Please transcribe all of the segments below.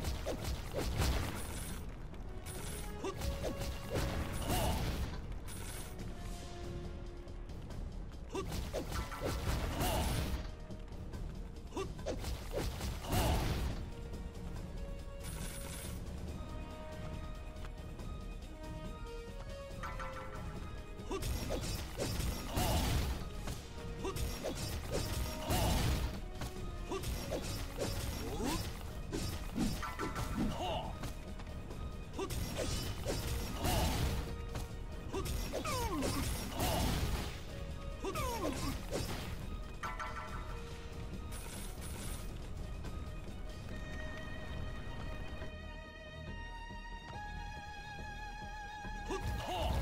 Thank you. Brute Hall!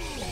Yeah.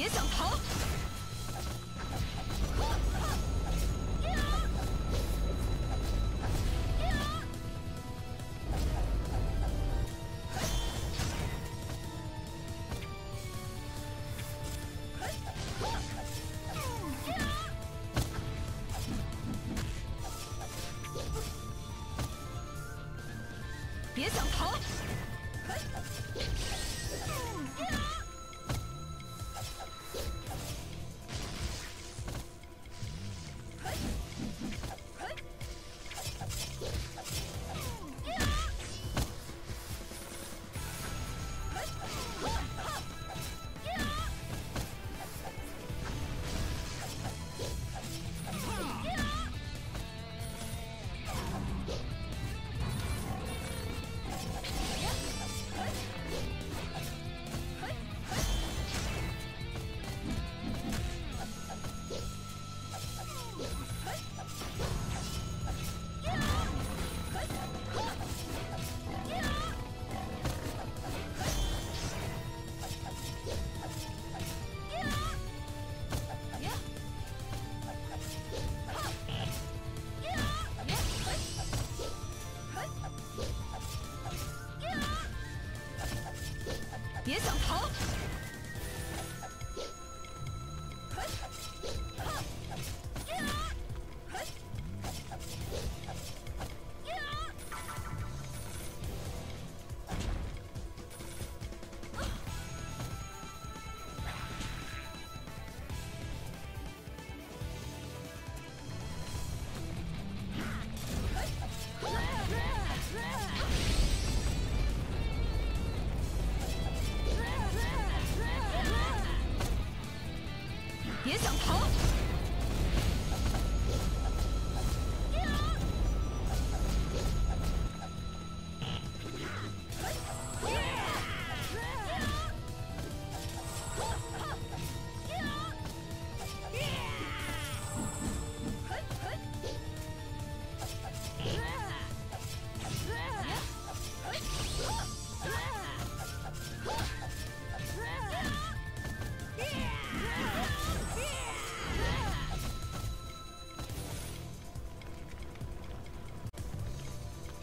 别想逃！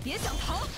别想逃！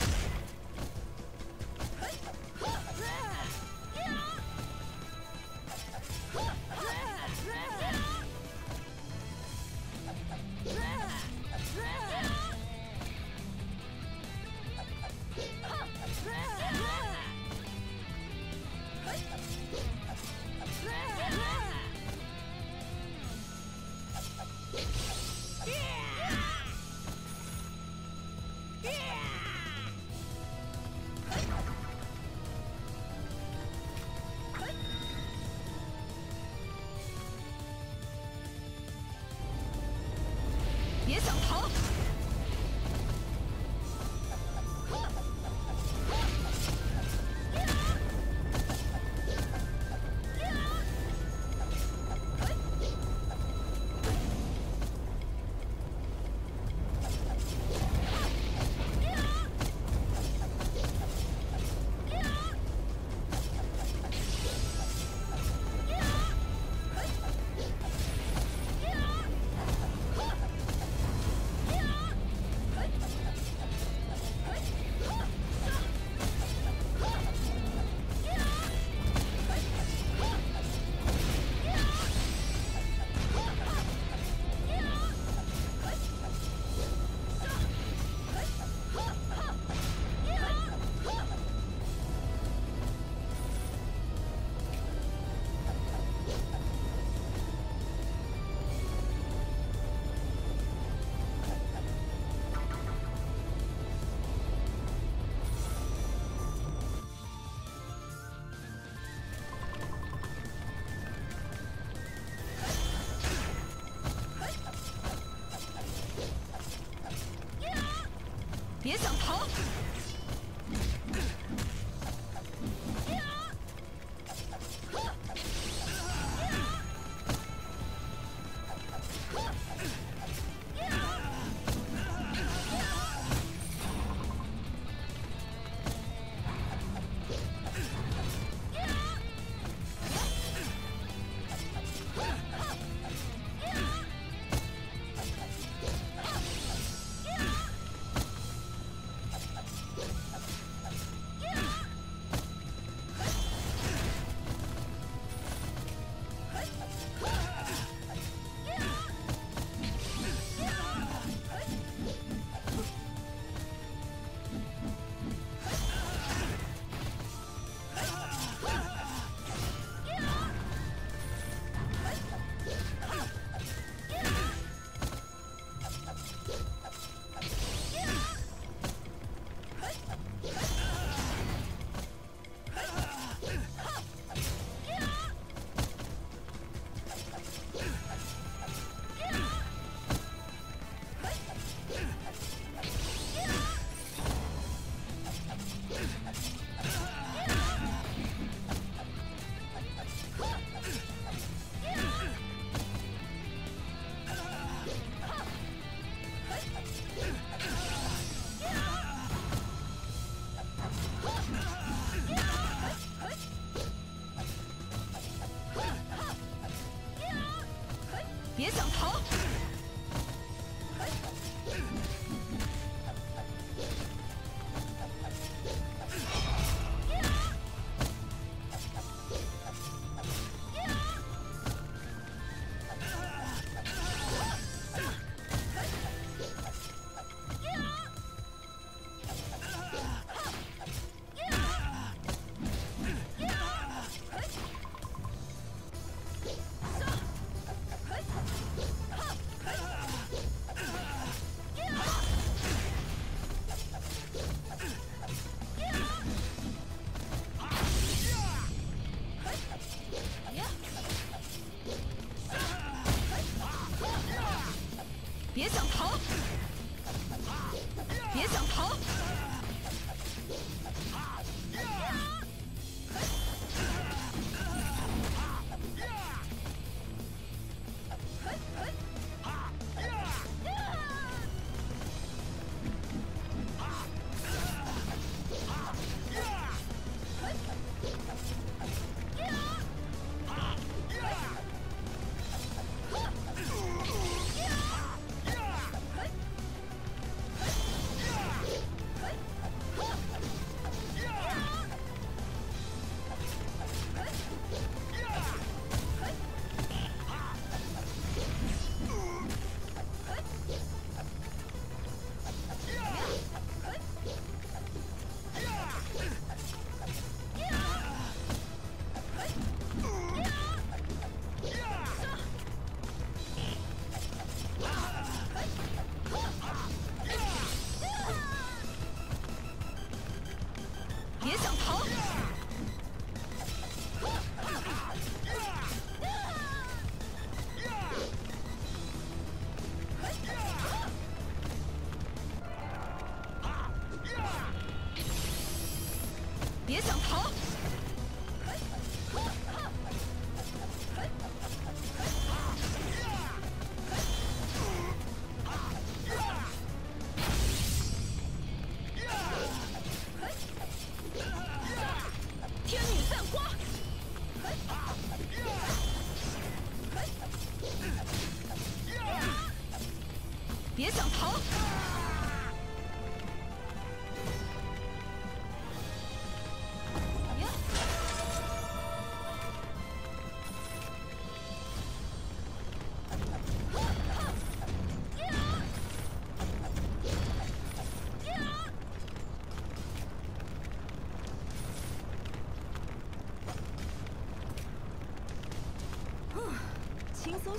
Huh?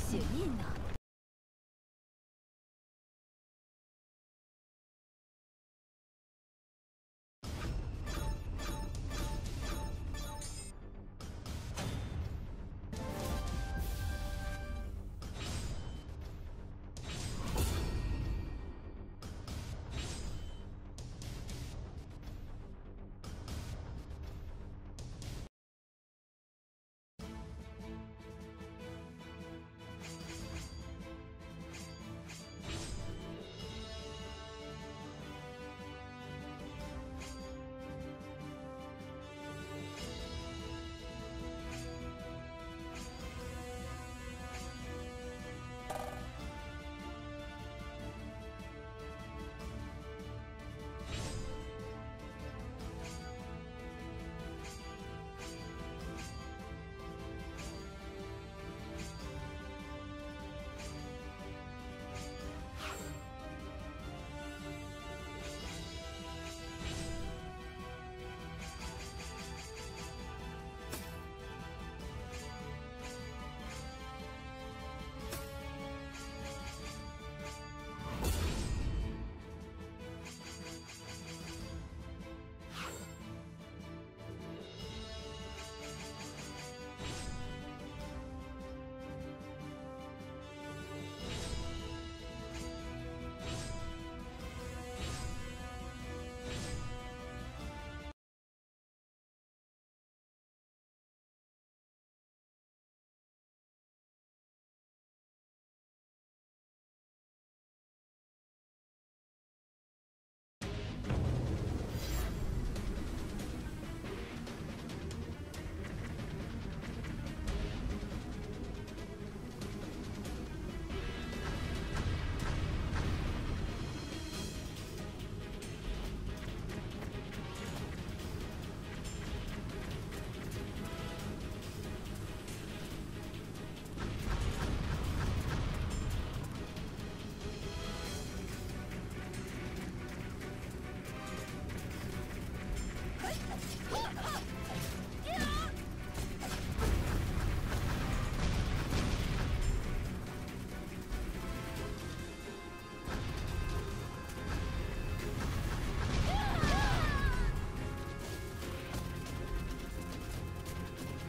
血印呢？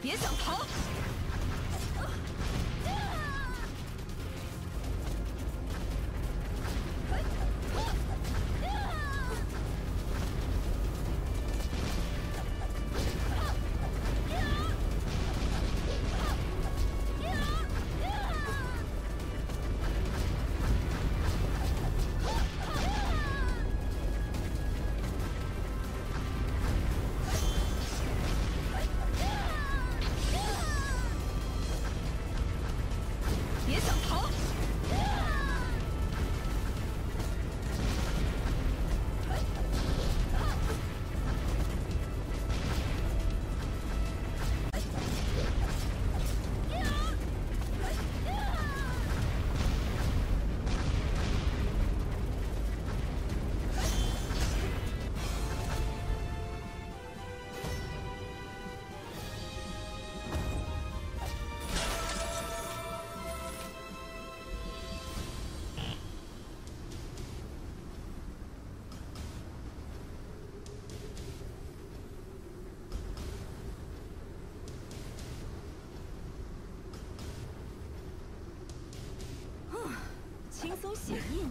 别想逃！